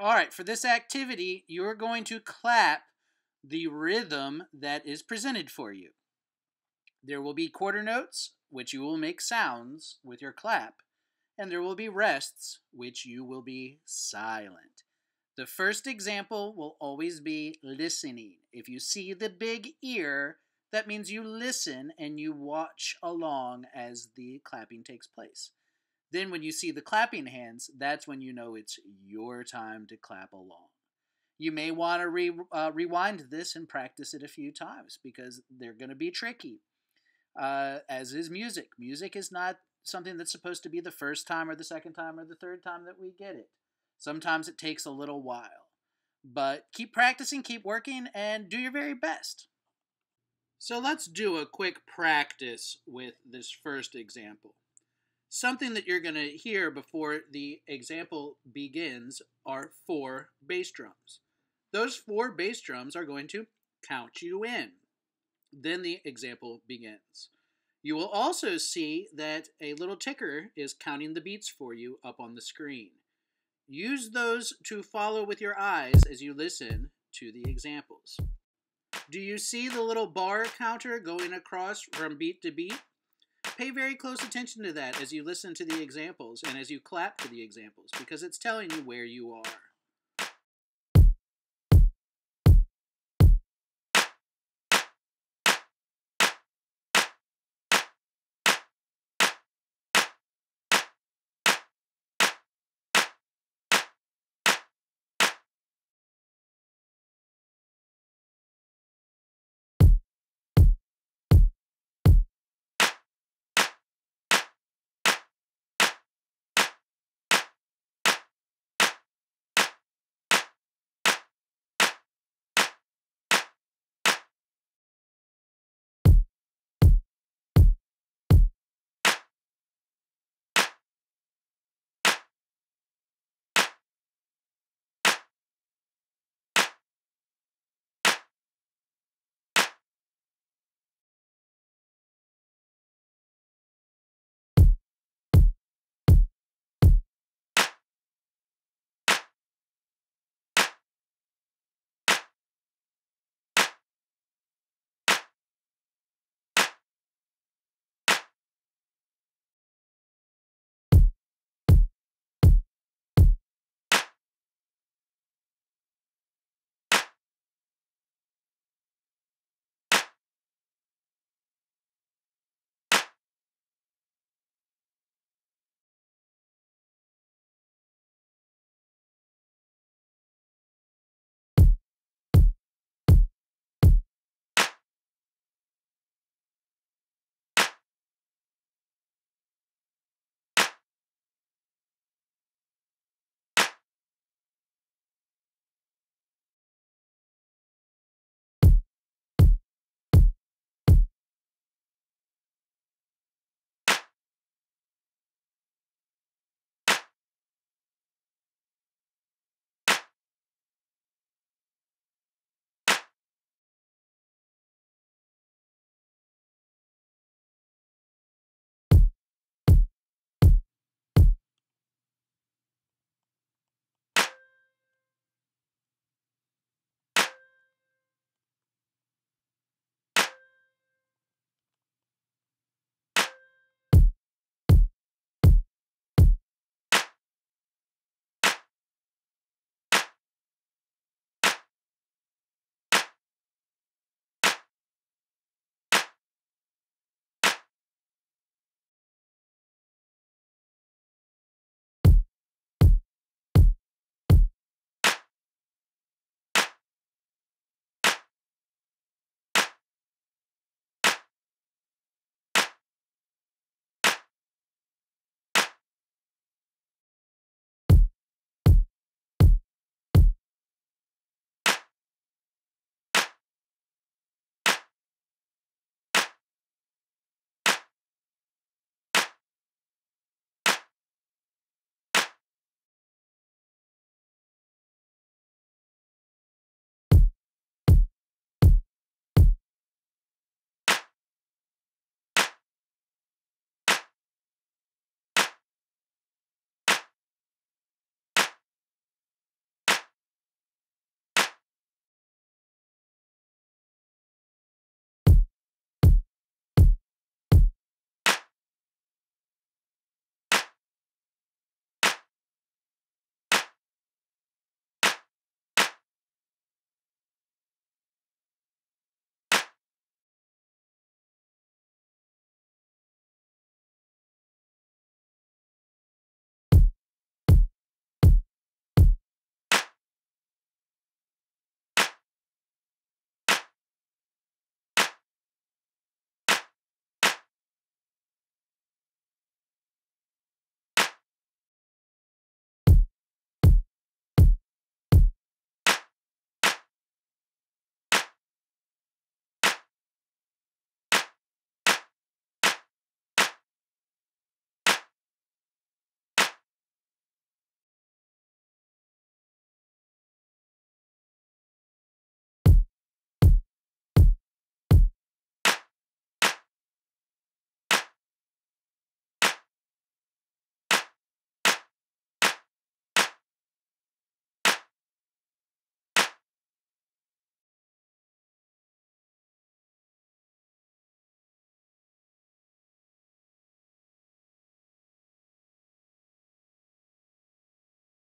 All right, for this activity, you're going to clap the rhythm that is presented for you. There will be quarter notes, which you will make sounds with your clap, and there will be rests, which you will be silent. The first example will always be listening. If you see the big ear, that means you listen and you watch along as the clapping takes place. Then, when you see the clapping hands, that's when you know it's your time to clap along. You may want to re, uh, rewind this and practice it a few times because they're going to be tricky, uh, as is music. Music is not something that's supposed to be the first time or the second time or the third time that we get it. Sometimes it takes a little while. But keep practicing, keep working, and do your very best. So let's do a quick practice with this first example. Something that you're going to hear before the example begins are four bass drums. Those four bass drums are going to count you in. Then the example begins. You will also see that a little ticker is counting the beats for you up on the screen. Use those to follow with your eyes as you listen to the examples. Do you see the little bar counter going across from beat to beat? Pay very close attention to that as you listen to the examples and as you clap to the examples because it's telling you where you are.